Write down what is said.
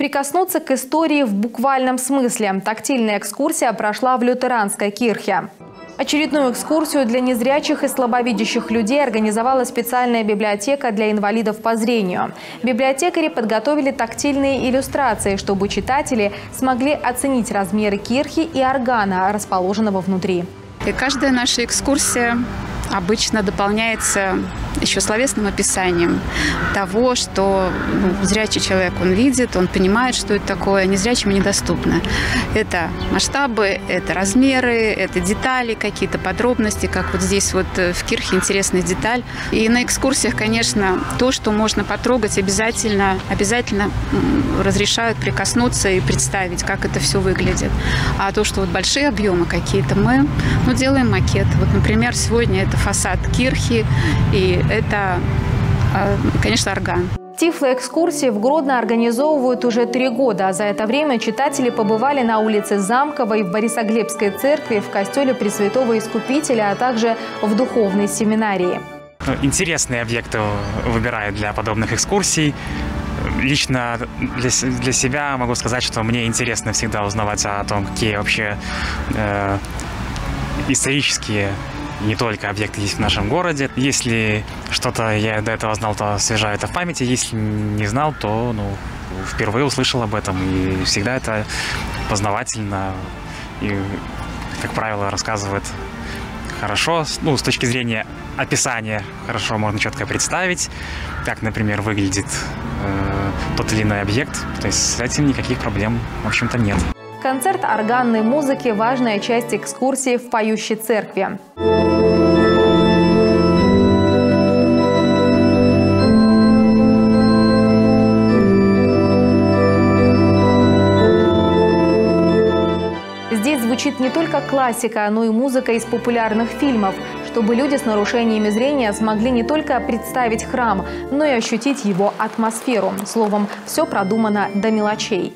Прикоснуться к истории в буквальном смысле. Тактильная экскурсия прошла в лютеранской кирхе. Очередную экскурсию для незрячих и слабовидящих людей организовала специальная библиотека для инвалидов по зрению. Библиотекари подготовили тактильные иллюстрации, чтобы читатели смогли оценить размеры кирхи и органа, расположенного внутри. И каждая наша экскурсия обычно дополняется еще словесным описанием того, что ну, зрячий человек, он видит, он понимает, что это такое, незрячим недоступно. Это масштабы, это размеры, это детали, какие-то подробности, как вот здесь вот э, в Кирхе интересная деталь. И на экскурсиях, конечно, то, что можно потрогать, обязательно, обязательно разрешают прикоснуться и представить, как это все выглядит. А то, что вот большие объемы какие-то, мы ну, делаем макет. Вот, например, сегодня это фасад Кирхи, и это, а, конечно, орган. Тифлоэкскурсии в Гродно организовывают уже три года. А за это время читатели побывали на улице Замковой, в Борисоглебской церкви, в костеле Пресвятого Искупителя, а также в духовной семинарии. Интересные объекты выбирают для подобных экскурсий. Лично для, для себя могу сказать, что мне интересно всегда узнавать о том, какие вообще э, исторические не только объекты есть в нашем городе. Если что-то я до этого знал, то освежаю это в памяти. Если не знал, то ну, впервые услышал об этом. И всегда это познавательно и, как правило, рассказывает хорошо. Ну, с точки зрения описания хорошо можно четко представить, как, например, выглядит э, тот или иной объект. То есть с этим никаких проблем, в общем-то, нет. Концерт органной музыки – важная часть экскурсии в поющей церкви. Здесь звучит не только классика, но и музыка из популярных фильмов, чтобы люди с нарушениями зрения смогли не только представить храм, но и ощутить его атмосферу. Словом, все продумано до мелочей.